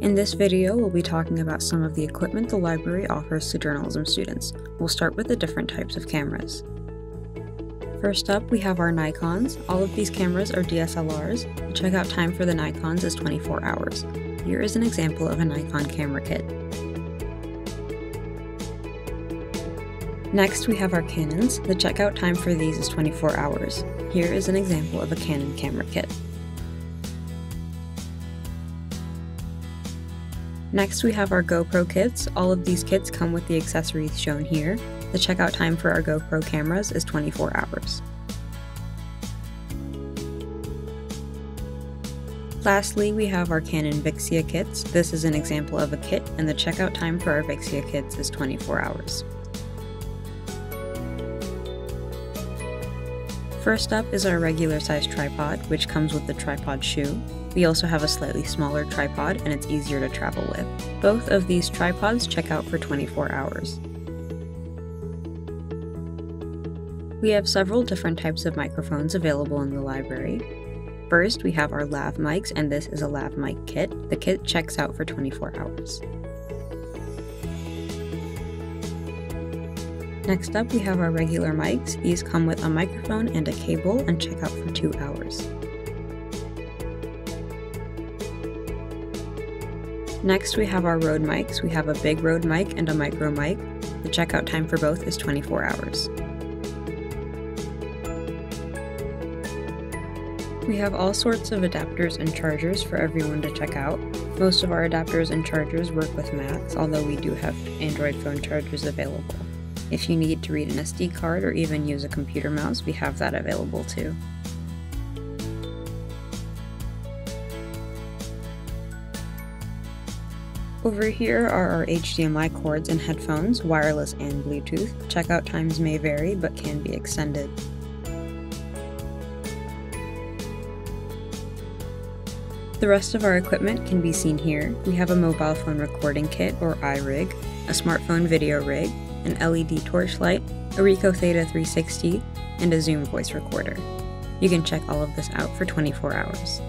In this video, we'll be talking about some of the equipment the library offers to journalism students. We'll start with the different types of cameras. First up, we have our Nikons. All of these cameras are DSLRs. The checkout time for the Nikons is 24 hours. Here is an example of a Nikon camera kit. Next, we have our Canons. The checkout time for these is 24 hours. Here is an example of a Canon camera kit. Next, we have our GoPro kits. All of these kits come with the accessories shown here. The checkout time for our GoPro cameras is 24 hours. Lastly, we have our Canon Vixia kits. This is an example of a kit, and the checkout time for our Vixia kits is 24 hours. First up is our regular size tripod, which comes with the tripod shoe. We also have a slightly smaller tripod and it's easier to travel with. Both of these tripods check out for 24 hours. We have several different types of microphones available in the library. First, we have our lav mics, and this is a lav mic kit. The kit checks out for 24 hours. Next up, we have our regular mics. These come with a microphone and a cable and check out for two hours. Next, we have our Rode mics. We have a big Rode mic and a micro mic. The checkout time for both is 24 hours. We have all sorts of adapters and chargers for everyone to check out. Most of our adapters and chargers work with Macs, although we do have Android phone chargers available. If you need to read an SD card or even use a computer mouse, we have that available too. Over here are our HDMI cords and headphones, wireless and Bluetooth. Checkout times may vary but can be extended. The rest of our equipment can be seen here. We have a mobile phone recording kit or iRig, a smartphone video rig, an LED torchlight, a Ricoh Theta 360, and a Zoom voice recorder. You can check all of this out for 24 hours.